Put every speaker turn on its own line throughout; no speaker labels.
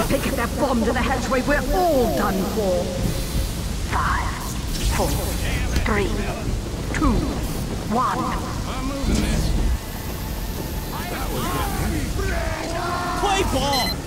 If they get that bomb to the hatchway, we're all done for! Five, four, three, two, one.
Play ball!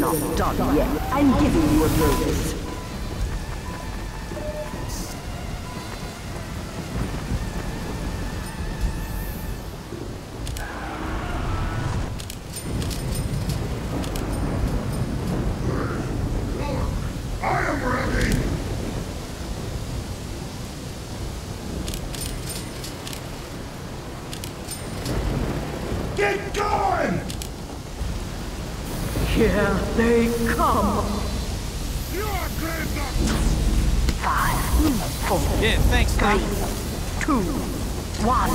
Not done yet. I'm giving you a notice. Four,
Yeah, thanks,
three, two, one.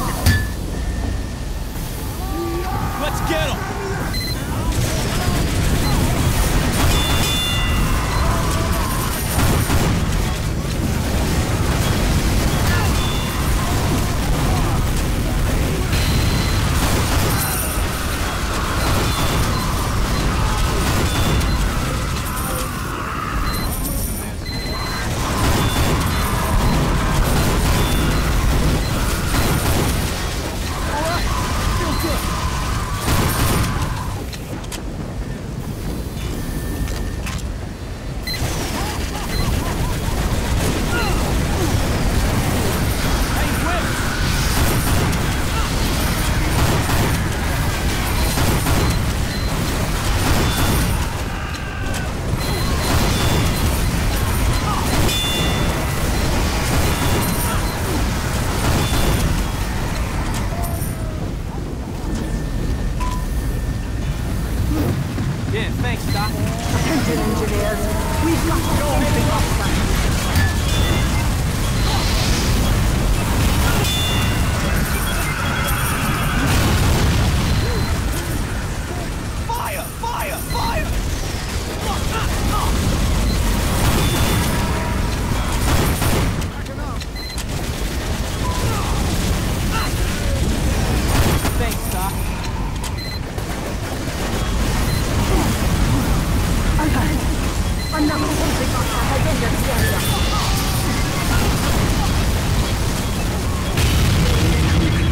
Let's get him! Yeah, thanks, Doc.
Attention, engineers. We've lost everything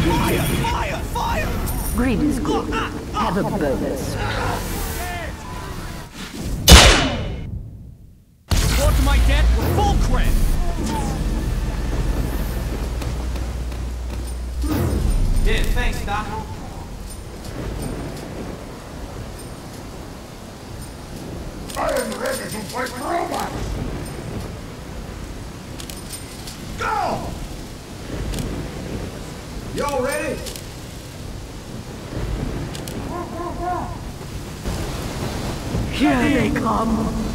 Fire! Fire! Fire!
Greed
is good. Have a bonus.
Y'all ready? Here they come.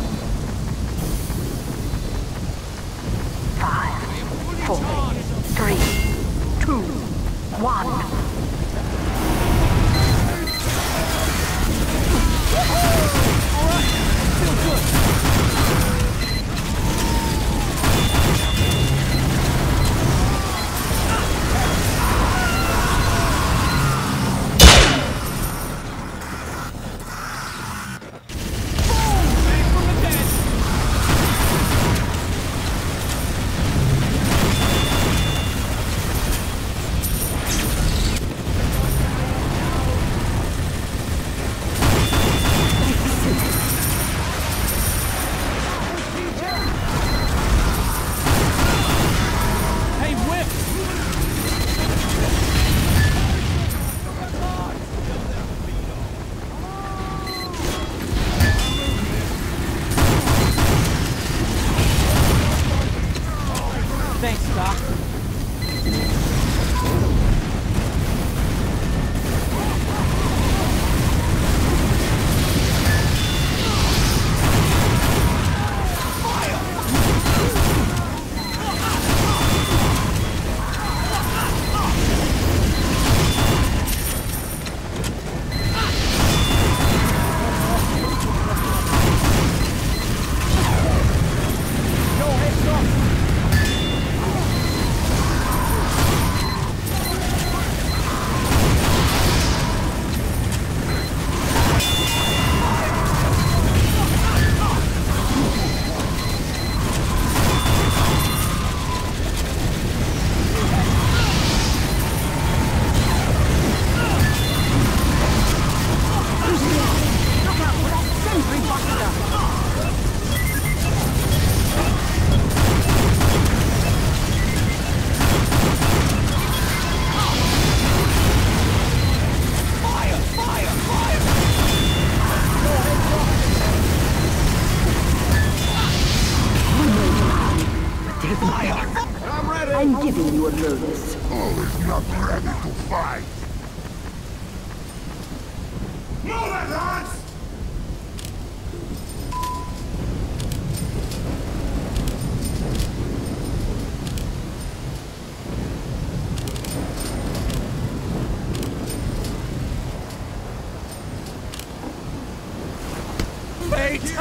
Wait!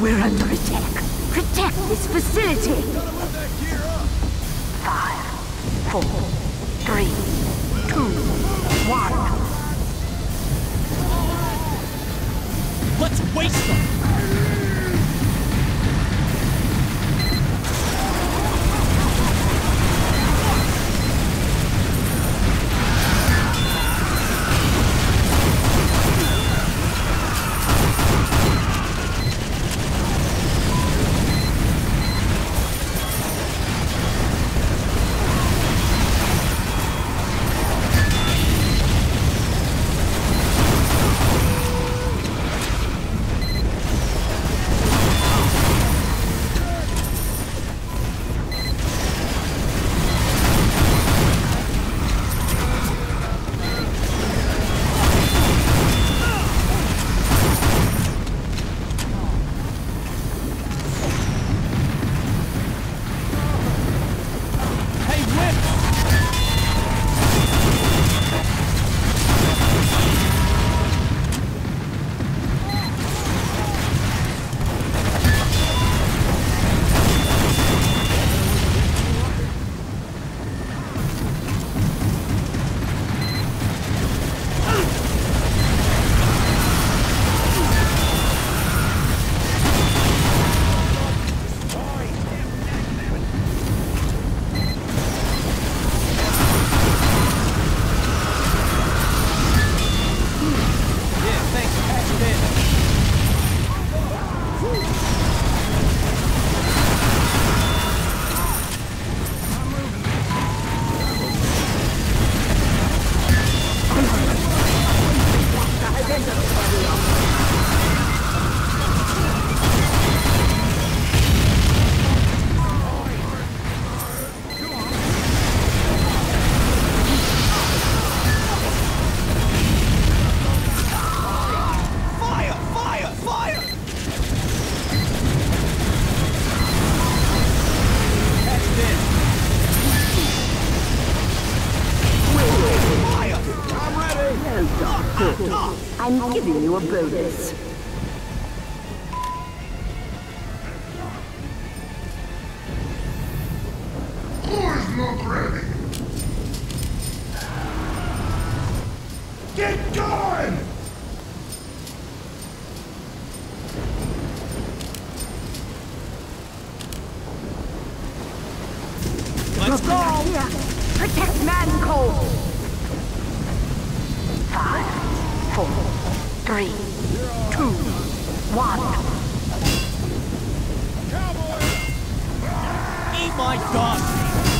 We're under attack. Protect this facility. Five, four, three, two, one.
Let's waste them!
Giving you a bonus.
Who's not ready? Get going!
Let's go!
Here, protect Mancold. Five, four, three, two, one. Cowboy! Oh my god!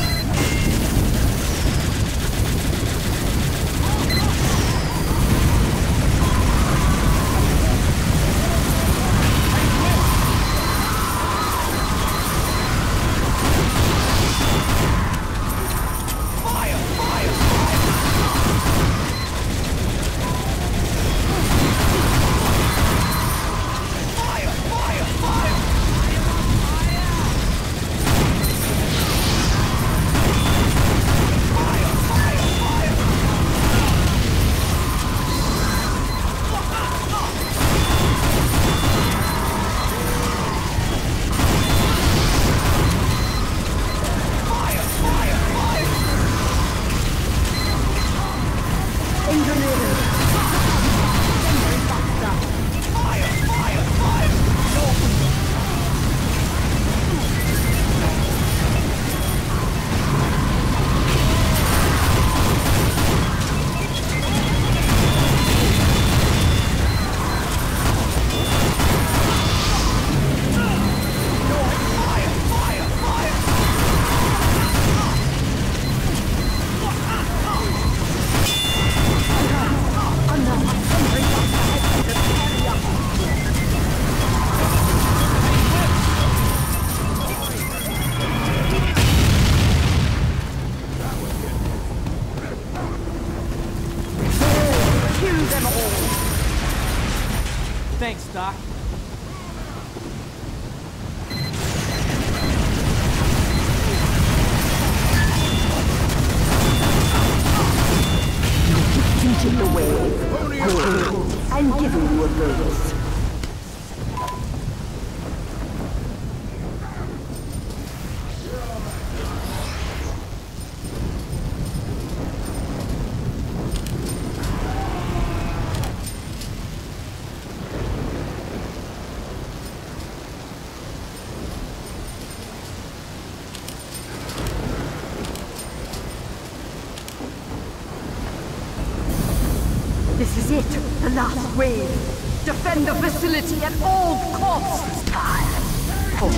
At all costs. Five, four,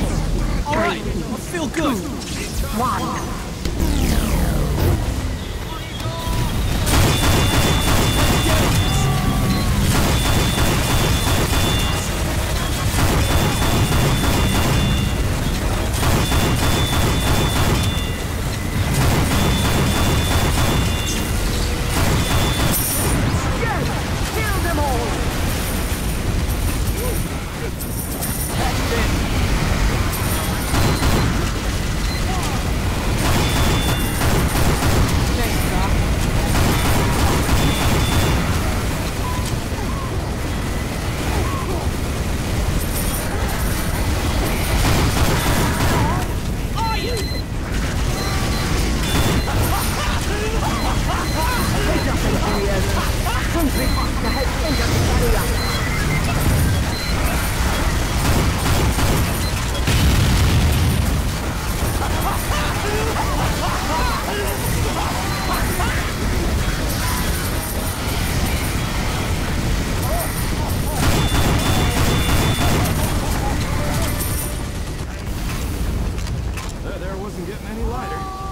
All right, I feel good.
one. fire wasn't getting any lighter.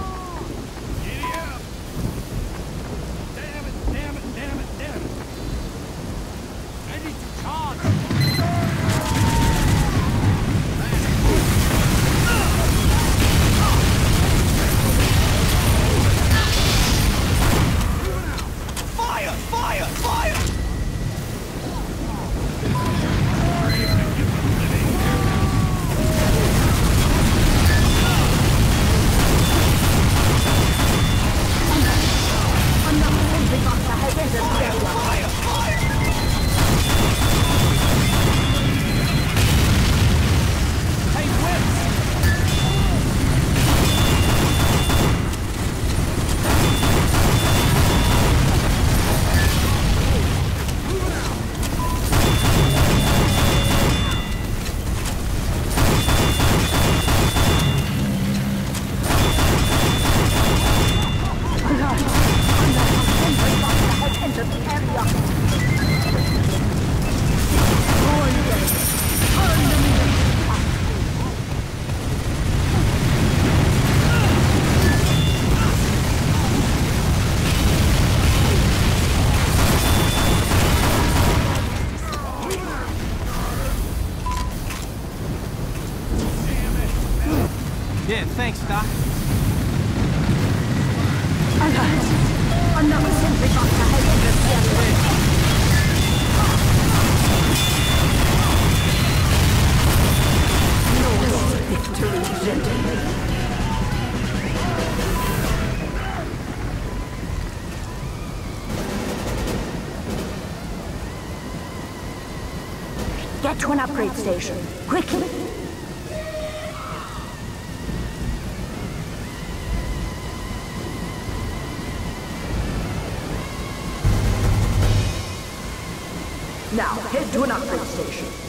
To an upgrade station, quickly! Now, head to an upgrade station.